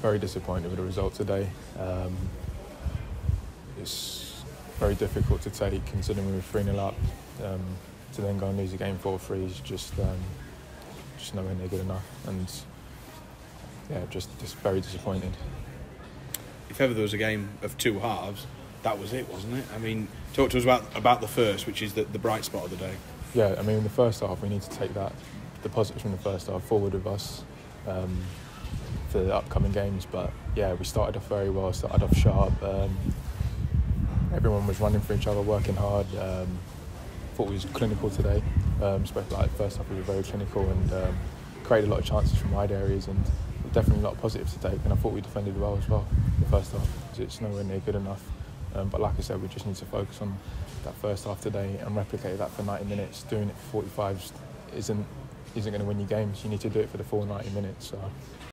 very disappointed with the result today. Um, it's very difficult to take considering we were 3 0 up. Um, to then go and lose a game 4 3 is just, um, just nowhere near good enough. And yeah, just, just very disappointed. If ever there was a game of two halves, that was it, wasn't it? I mean, talk to us about, about the first, which is the, the bright spot of the day. Yeah, I mean, in the first half, we need to take that, the positives from the first half, forward with us um, for the upcoming games. But yeah, we started off very well, started off sharp. Um, everyone was running for each other, working hard. Um, thought we was clinical today. Um, especially like first half, we were very clinical and um, created a lot of chances from wide areas and definitely a lot of positives to take. And I thought we defended well as well the first half. It's nowhere near good enough. Um, but like I said, we just need to focus on that first half today and replicate that for 90 minutes. Doing it for 45 isn't isn't going to win you games. You need to do it for the full 90 minutes. So